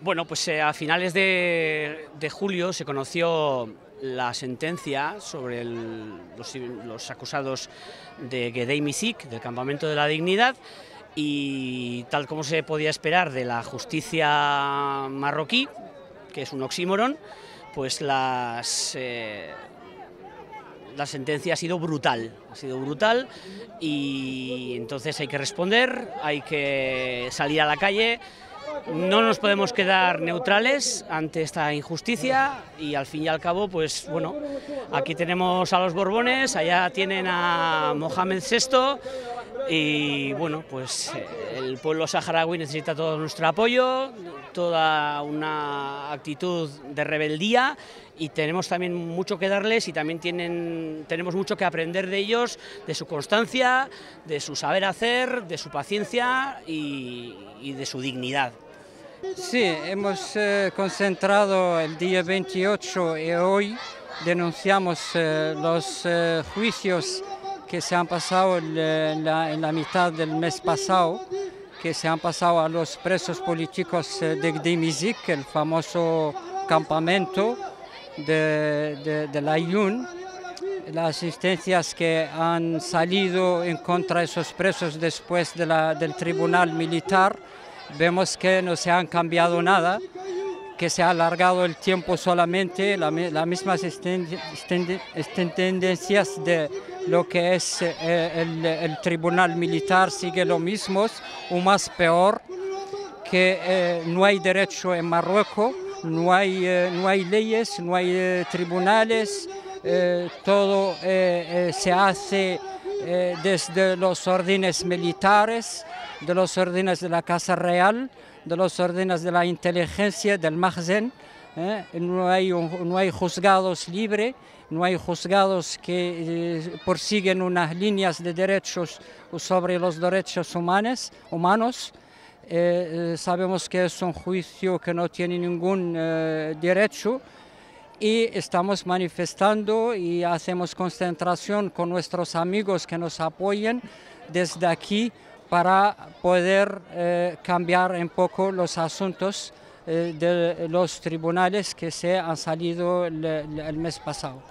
Bueno, pues eh, a finales de, julio se conoció la sentencia sobre los, acusados de Gedei Misik, del Campamento de la Dignidad, y tal como se podía esperar de la justicia marroquí, que es un oxímoron, pues las, eh, la sentencia ha sido brutal, ha sido brutal y entonces hay que responder, hay que salir a la calle, no nos podemos quedar neutrales ante esta injusticia y al fin y al cabo, pues bueno, aquí tenemos a los Borbones, allá tienen a Mohamed VI y bueno, pues eh, el pueblo saharaui necesita todo nuestro apoyo, toda una actitud de rebeldía y tenemos también mucho que darles y también tienen, tenemos mucho que aprender de ellos, de su constancia, de su saber hacer, de su paciencia y, de su dignidad. Sí, hemos eh, concentrado el día 28 y hoy denunciamos eh, los juicios que se han pasado en la, mitad del mes pasado, que se han pasado a los presos políticos eh, de Gdimizik, el famoso campamento de, de, la IUN, las asistencias que han salido en contra de esos presos después de la, del tribunal militar, vemos que no se han cambiado nada, que se ha alargado el tiempo solamente, las mismas tendencias de lo que es eh, el, tribunal militar sigue lo mismo o más peor, que eh, no hay derecho en Marruecos, no hay, eh, no hay leyes, no hay tribunales, todo se hace desde los órdenes militares, de los órdenes de la Casa Real, de los órdenes de la inteligencia, del Magzen, no, hay, no hay juzgados libres no hay juzgados que eh, persiguen unas líneas de derechos sobre los derechos humanos. Eh, eh, sabemos que es un juicio que no tiene ningún derecho y estamos manifestando y hacemos concentración con nuestros amigos que nos apoyen desde aquí para poder cambiar un poco los asuntos de los tribunales que se han salido el mes pasado.